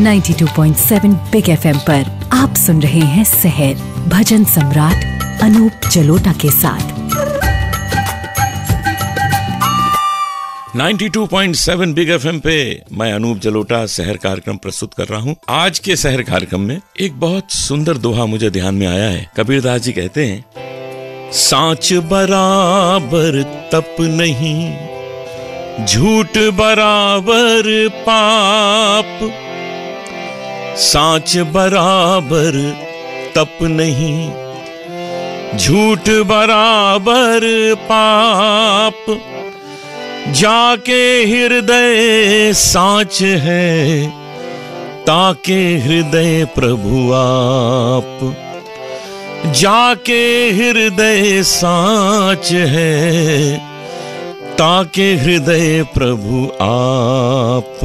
92.7 big FM पर आप सुन रहे हैं सहर, भजन सम्राट अनूप जलोटा के साथ। 92.7 बिग एफएम पे मैं अनूप जलोटा शहर कार्यक्रम प्रस्तुत कर रहा हूँ। आज के शहर कार्यक्रम में एक बहुत सुंदर दोहा मुझे ध्यान में आया है। कबीरदास जी कहते हैं, सांच बराबर तप नहीं, झूठ बराबर पाप सांच बराबर, तप नहीं। झूठ बराबर, पाप। जाके हृदय सांच है, ताके हृदय प्रभु आप। जाके हृदय सांच है, ताके हृदय प्रभु आप।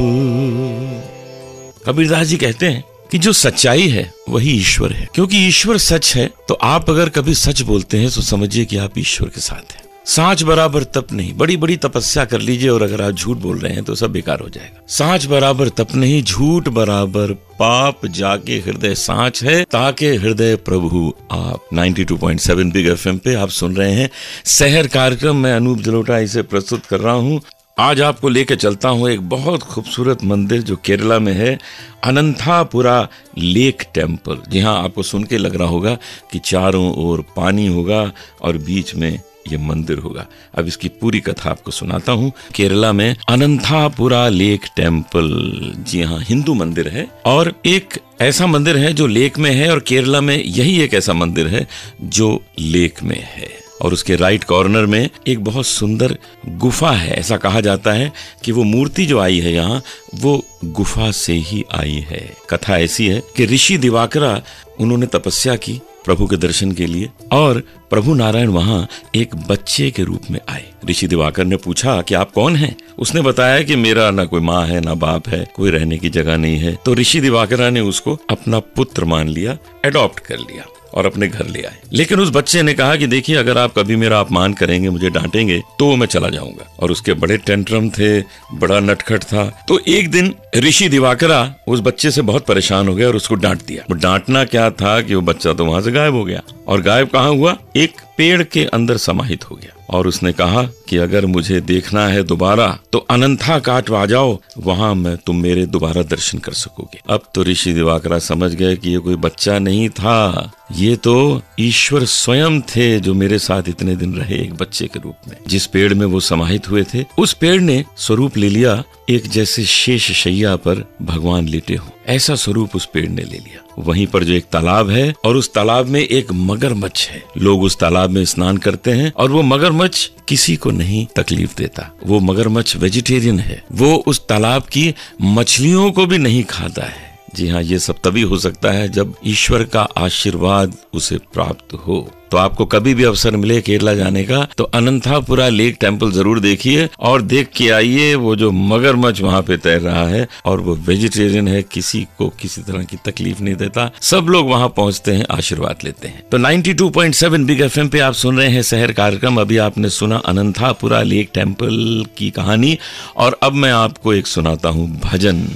कबीरदास जी कहते हैं कि जो सच्चाई है, वही ईश्वर है। क्योंकि ईश्वर सच है तो आप अगर कभी सच बोलते हैं तो समझिए कि आप ईश्वर के साथ हैं। सांच बराबर तप नहीं बड़ी बड़ी तपस्या कर लीजिए और अगर आप झूठ बोल रहे हैं तो सब बेकार हो जाएगा। सांच बराबर तप नहीं, झूठ बराबर पाप जाके हृदय सांच है, ताके हृदय प्रभु आप। 92.7 बिग एफएम पे आप सुन रहे हैं। शहर कार्यक्रम, में अनूप जलोटा इसे प्रस्तुत कर रहा हूँ। आज आपको लेकर चलता हूँ एक बहुत खूबसूरत मंदिर जो केरला में है, अनंथापुरा लेक टेंपल। जी हाँ आपको सुन के लग रहा होगा कि चारों ओर पानी होगा और बीच में ये मंदिर होगा। अब इसकी पूरी कथा आपको सुनाता हूँ। केरला में अनंथापुरा लेक टेंपल। जी हाँ हिंदू मंदिर है और एक ऐसा मंदिर है जो लेक में है और केरला में यही एक ऐसा मंदिर है जो लेक में है। और उसके राइट कॉर्नर में एक बहुत सुंदर गुफा है। ऐसा कहा जाता है कि वो मूर्ति जो आई है यहाँ, वो गुफा से ही आई है। कथा ऐसी है कि ऋषि दिवाकरा, उन्होंने तपस्या की प्रभु के दर्शन के लिए और प्रभु नारायण वहाँ एक बच्चे के रूप में आए। ऋषि दिवाकर ने पूछा कि आप कौन हैं? उसने बताया कि मेरा ना कोई माँ है, ना बाप है, कोई रहने की जगह नहीं है। तो ऋषि दिवाकरा ने उसको अपना पुत्र मान लिया एडॉप्ट कर लिया। और अपने घर ले आए। लेकिन उस बच्चे ने कहा कि देखिए, अगर आप कभी मेरा अपमान करेंगे, मुझे डांटेंगे तो मैं चला जाऊँगा। और उसके बड़े टेंट्रम थे, बड़ा नटखट था। तो एक दिन ऋषि दिवाकरा उस बच्चे से बहुत परेशान हो गया और उसको डांट दिया। वो डांटना क्या था कि वो बच्चा तो वहाँ से गायब हो गया। और गायब कहाँ हुआ? एक पेड़ के अंदर समाहित हो गया। और उसने कहा कि अगर मुझे देखना है दोबारा तो अनंथा काट आ जाओ, वहाँ मैं तुम मेरे दोबारा दर्शन कर सकोगे। अब तो ऋषि दिवाकरा समझ गए कि ये कोई बच्चा नहीं था। ये तो ईश्वर स्वयं थे जो मेरे साथ इतने दिन रहे एक बच्चे के रूप में। जिस पेड़ में वो समाहित हुए थे, उस पेड़ ने स्वरूप ले लिया, एक जैसे शेष शैया पर भगवान लेटे हो। ऐसा स्वरूप उस पेड़ ने ले लिया। वहीं पर जो एक तालाब है, और उस तालाब में एक मगरमच्छ है। लोग उस तालाब में स्नान करते हैं, और वो मगरमच्छ किसी को नहीं तकलीफ़ देता। वो मगरमच्छ वेजिटेरियन है। वो उस तालाब की मछलियों को भी नहीं खाता है। जी हाँ ये सब तभी हो सकता है जब ईश्वर का आशीर्वाद उसे प्राप्त हो। तो आपको कभी भी अवसर मिले केरला जाने का तो अनंथापुरा लेक टेंपल ज़रूर देखिए और देख के आइए वो जो मगरमच्छ वहाँ पे तैर रहा है और वो वेजिटेरियन है, किसी को किसी तरह की तकलीफ़ नहीं देता। सब लोग वहाँ पहुँचते हैं, आशीर्वाद लेते हैं। तो 92.7 बिग एफएम पे आप सुन रहे हैं शहर कार्यक्रम। अभी आपने सुना अनंथापुरा लेक टेंपल की कहानी और अब मैं आपको एक सुनाता हूँ भजन।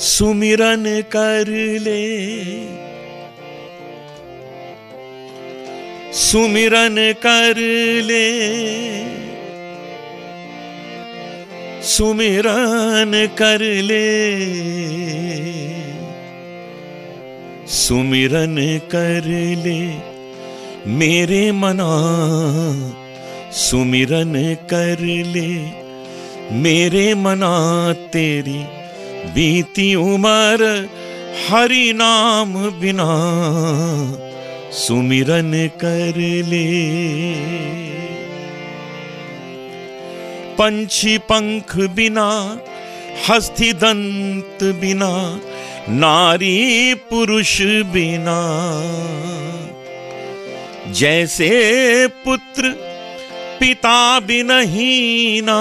सुमिरन कर ले। सुमिरन कर ले। सुमिरन कर ले। सुमिरन कर ले। मेरे मना। सुमिरन कर ले। मेरे मना तेरी बीती उमर हरि नाम बिना सुमिरन कर ले। पंछी पंख बिना, हस्ति दंत बिना, नारी पुरुष बिना। जैसे पुत्र पिता बिनहीना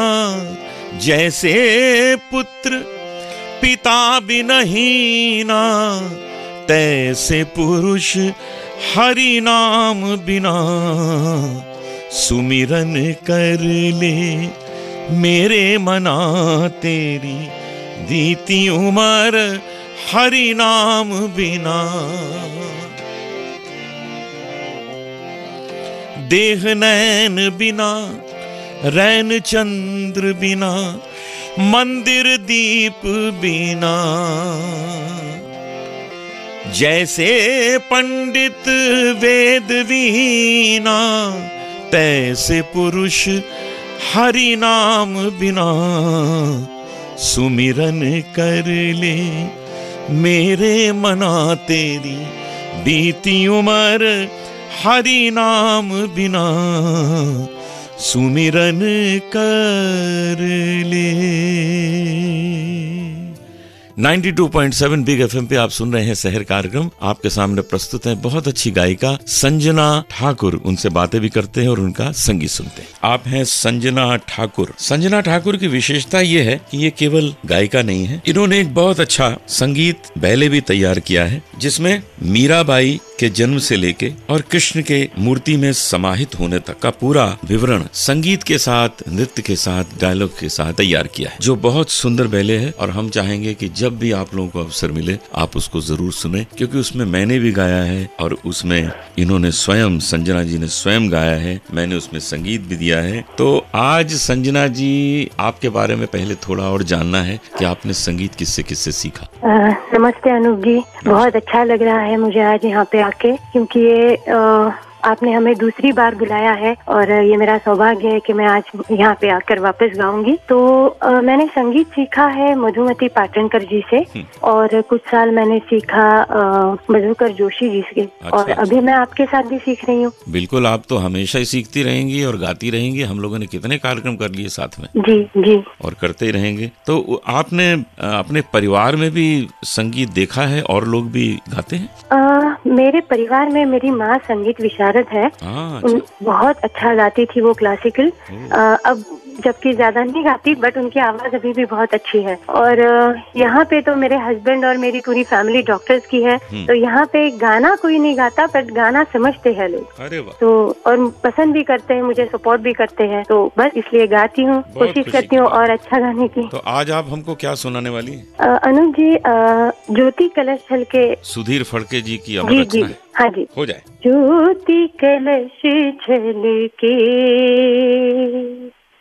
जैसे पुत्र पिता भी नहीं ना। तैसे पुरुष हरि नाम बिना। सुमिरन कर ले, मेरे मना तेरी दीती उमर हरि नाम बिना। देह नैन बिना, रैन चंद्र बिना मंदिर दीप बिना। जैसे पंडित वेद वीना तैसे पुरुष हरि नाम बिना। सुमिरन कर ले, मेरे मना तेरी बीती उम्र हरि नाम बिना। सुमिरन कर 92.7 बिग एफएम पे आप सुन रहे हैं शहर कार्यक्रम। आपके सामने प्रस्तुत है बहुत अच्छी गायिका संजना ठाकुर। उनसे बातें भी करते हैं और उनका संगीत सुनते हैं। आप हैं संजना ठाकुर। संजना ठाकुर की विशेषता ये है कि ये केवल गायिका नहीं है। इन्होंने एक बहुत अच्छा संगीत बैले भी तैयार किया है, जिसमें मीराबाई के जन्म से लेके और कृष्ण के मूर्ति में समाहित होने तक का पूरा विवरण संगीत के साथ, नृत्य के साथ, डायलॉग के साथ तैयार किया है, जो बहुत सुंदर बैले है। और हम चाहेंगे कि जब भी आप लोगों को अवसर मिले आप उसको ज़रूर सुने क्योंकि उसमें मैंने भी गाया है और उसमें इन्होंने स्वयं संजना जी ने स्वयं गाया है मैंने उसमें संगीत भी दिया है। तो आज संजना जी आपके बारे में पहले थोड़ा और जानना है कि आपने संगीत किससे किससे सीखा? आ, नमस्ते अनूप जी बहुत अच्छा लग रहा है मुझे आज यहाँ पे आके क्योंकि ये आ, आपने हमें दूसरी बार बुलाया है और ये मेरा सौभाग्य है कि मैं आज यहाँ पे आकर वापस गाऊँगी। तो आ, मैंने संगीत सीखा है मधुमती पाटनकर जी से हम्म। और कुछ साल मैंने सीखा मधुकर जोशी जी से। अच्छा, और अच्छा। अभी मैं आपके साथ भी सीख रही हूँ। बिल्कुल आप तो हमेशा ही सीखती रहेंगी और गाती रहेंगी। हम लोगों ने कितने कार्यक्रम कर लिए साथ में? जी जी। और करते ही रहेंगे। तो आपने अपने परिवार में भी संगीत देखा है और लोग भी गाते हैं? आ, मेरे परिवार में मेरी माँ संगीत विशारद है। उन, अच्छा। बहुत अच्छा गाती थी वो क्लासिकल अ, अब जबकि ज़्यादा नहीं गाती बट उनकी आवाज़ अभी भी बहुत अच्छी है। और यहाँ पे तो मेरे हस्बैंड और मेरी पूरी फैमिली डॉक्टर्स की है। हम्म। तो यहाँ पे गाना कोई नहीं गाता बट गाना समझते हैं लोग। तो और पसंद भी करते हैं मुझे सपोर्ट भी करते हैं। तो बस इसलिए गाती हूँ कोशिश करती हूँ और अच्छा गाने की। तो आज आप हमको क्या सुनाने वाली अनुज जी ज्योति कलश छल के सुधीर फड़के जी की जी जी। हाँ। जी। हो जाए। ज्योति कलश छल के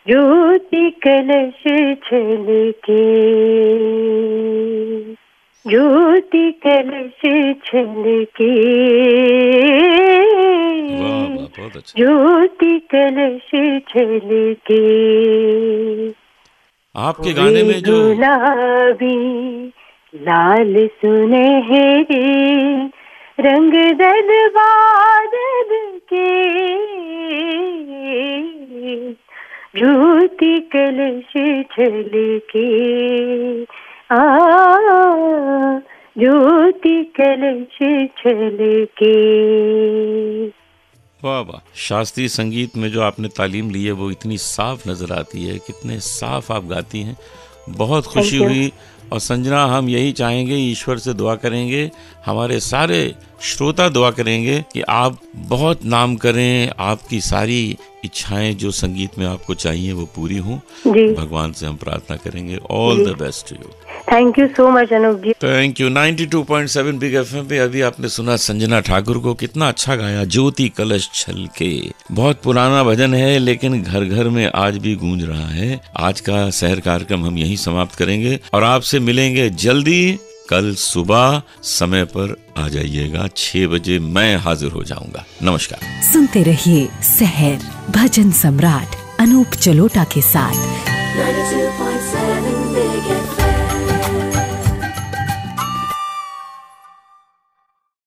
ज्योति कलश छल के ज्योति कलश छल के अच्छा। ज्योति कलश छल के आपके गाने में जो गुलाबी लाल सुनहरे रंग दल बादल के ज्योति कलश छल के आ ज्योति कलश छल के वाह वाह। शास्त्रीय संगीत में जो आपने तालीम ली है वो इतनी साफ़ नज़र आती है कितने साफ़ आप गाती हैं। बहुत खुशी हुई और संजना हम यही चाहेंगे ईश्वर से दुआ करेंगे हमारे सारे श्रोता दुआ करेंगे कि आप बहुत नाम करें आपकी सारी इच्छाएँ जो संगीत में आपको चाहिए वो पूरी हों। भगवान से हम प्रार्थना करेंगे। All the best to you thank you so much Anoop ji thank you 92.7 big FM पे अभी आपने सुना संजना ठाकुर को कितना अच्छा गाया ज्योति कलश छल के बहुत पुराना भजन है लेकिन घर घर में आज भी गूंज रहा है। आज का शहर कार्यक्रम हम यही समाप्त करेंगे और आपसे मिलेंगे जल्दी कल सुबह। समय पर आ जाइएगा। छह बजे मैं हाजिर हो जाऊँगा। नमस्कार। सुनते रहिए शहर भजन सम्राट अनूप जलोटा के साथ। 92.7 Big